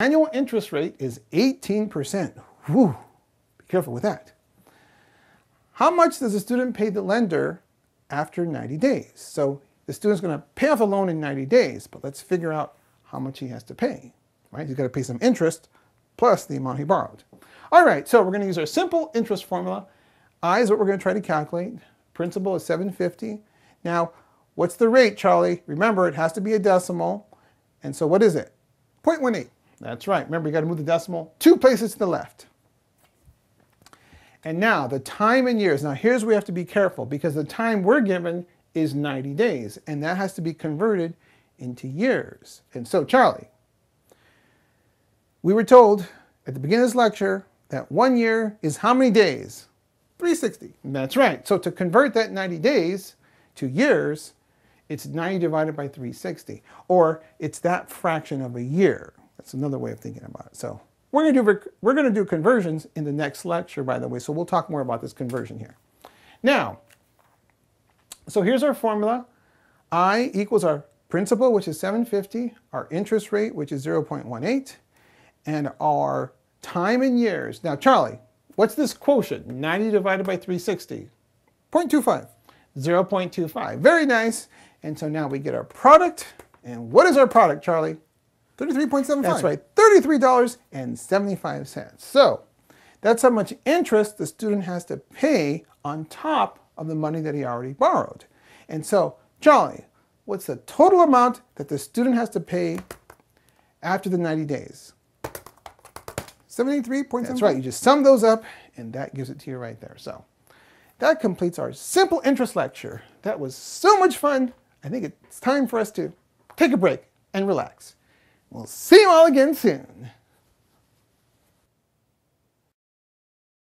Annual interest rate is 18%. Whew, be careful with that. How much does the student pay the lender after 90 days? So the student's going to pay off the loan in 90 days, but let's figure out how much he has to pay. Right? He's got to pay some interest plus the amount he borrowed. All right, so we're going to use our simple interest formula. I is what we're going to try to calculate. Principal is 750. Now, what's the rate, Charlie? Remember, it has to be a decimal. And so what is it? 0.18. That's right. Remember, you got to move the decimal two places to the left. And now, the time in years. Now, here's where we have to be careful because the time we're given is 90 days, and that has to be converted into years. And so, Charlie, we were told at the beginning of this lecture that one year is how many days? 360. That's right. So to convert that 90 days to years, it's 90 divided by 360, or it's that fraction of a year. That's another way of thinking about it. So we're going to do we're going to do conversions in the next lecture, by the way. So we'll talk more about this conversion here. Now, so here's our formula. I equals our principal, which is 750, our interest rate, which is 0.18, and our time in years. Now, Charlie, what's this quotient? 90 divided by 360. 0.25. 0.25. Very nice. And so now we get our product. And what is our product, Charlie? 33.75. That's right, $33.75. So that's how much interest the student has to pay on top of the money that he already borrowed. And so, Charlie, what's the total amount that the student has to pay after the 90 days? 73.75. That's right, you just sum those up and that gives it to you right there. So that completes our simple interest lecture. That was so much fun. I think it's time for us to take a break and relax. We'll see you all again soon.